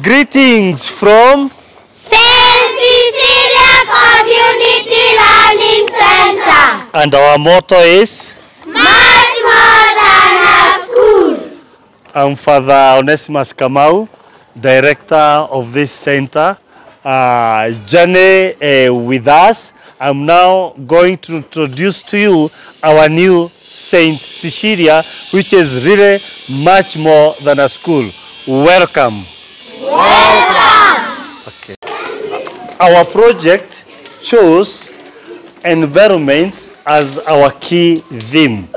Greetings from St. Cecilia Community Learning Center. and our motto is Much more than a school. I'm Father Onesimus Kamau, director of this center. Uh, journey uh, with us. I'm now going to introduce to you our new Saint Cecilia, which is really much more than a school. Welcome. Okay. Our project chose environment as our key theme.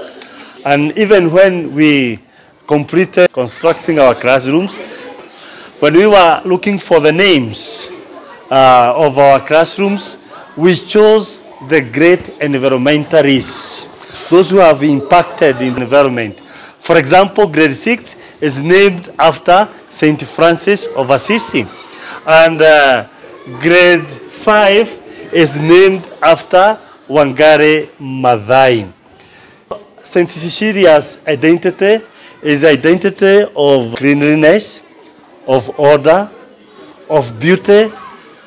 And even when we completed constructing our classrooms, when we were looking for the names uh, of our classrooms, we chose the great environmentalists, those who have impacted in the environment. For example, grade 6 is named after Saint Francis of Assisi. And uh, grade 5 is named after Wangari Maathai. Saint Cecilia's identity is identity of cleanliness, of order, of beauty,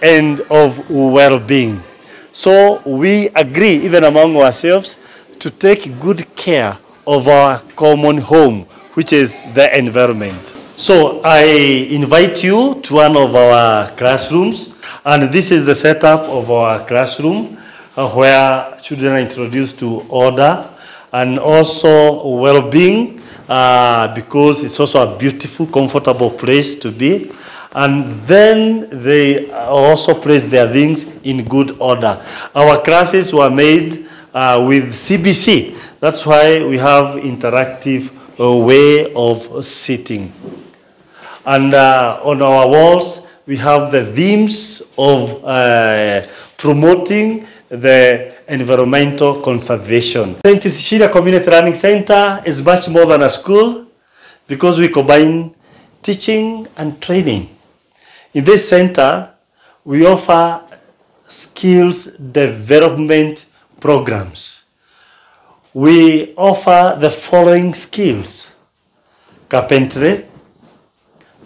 and of well-being. So we agree, even among ourselves, to take good care of our common home, which is the environment. So I invite you to one of our classrooms, and this is the setup of our classroom, uh, where children are introduced to order and also well-being, uh, because it's also a beautiful, comfortable place to be. And then they also place their things in good order. Our classes were made uh, with CBC. That's why we have interactive uh, way of sitting. And uh, on our walls, we have the themes of uh, promoting the environmental conservation. St. Cecilia Community Learning Center is much more than a school because we combine teaching and training. In this center, we offer skills development programs. We offer the following skills carpentry,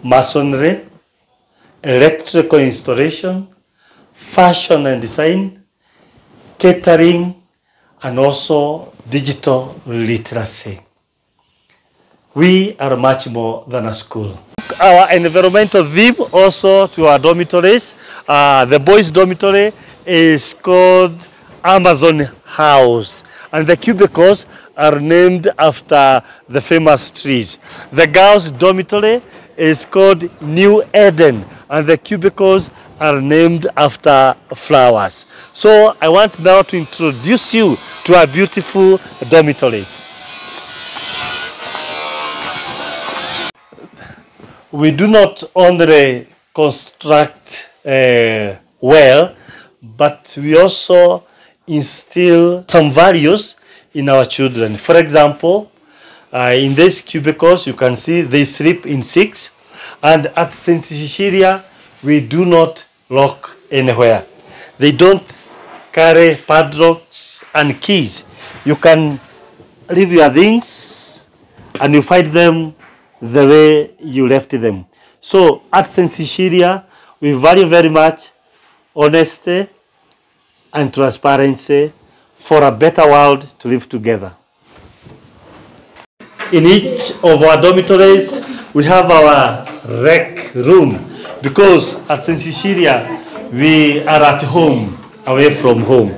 masonry, electrical installation, fashion and design, catering, and also digital literacy. We are much more than a school. Our environmental theme also to our dormitories. Uh, the boys' dormitory is called Amazon House, and the cubicles are named after the famous trees. The girls' dormitory is called New Eden, and the cubicles are named after flowers. So I want now to introduce you to our beautiful dormitories. we do not only construct uh, well, but we also instill some values in our children. For example, uh, in these cubicles, you can see they sleep in six, and at St. Cecilia, we do not lock anywhere. They don't carry padlocks and keys. You can leave your things and you find them the way you left them. So at St. Cecilia, we value very much honesty and transparency for a better world to live together. In each of our dormitories, we have our rec room because at St. Cecilia, we are at home, away from home.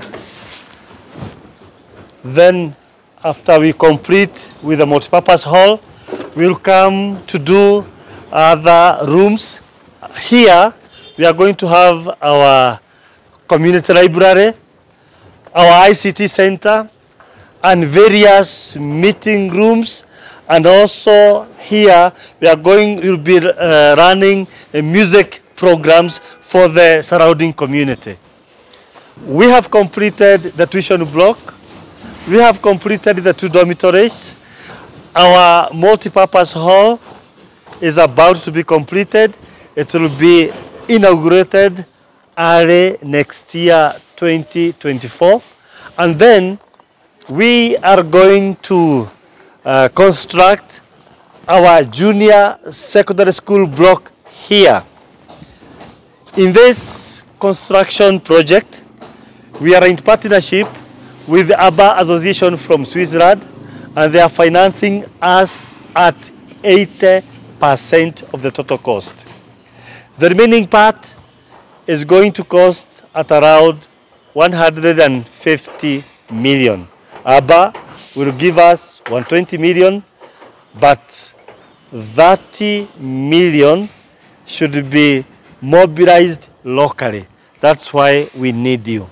Then, after we complete with the multipurpose hall, we'll come to do other rooms. Here, we are going to have our community library, our ICT center, and various meeting rooms. And also here, we are going, we'll be uh, running uh, music programs for the surrounding community. We have completed the tuition block. We have completed the two dormitories. Our multipurpose hall is about to be completed. It will be inaugurated early next year, 2024. And then we are going to uh, construct our junior secondary school block here. In this construction project, we are in partnership with the ABBA Association from Switzerland and they are financing us at 80% of the total cost. The remaining part is going to cost at around 150 million. ABBA will give us 120 million, but 30 million should be mobilized locally. That's why we need you.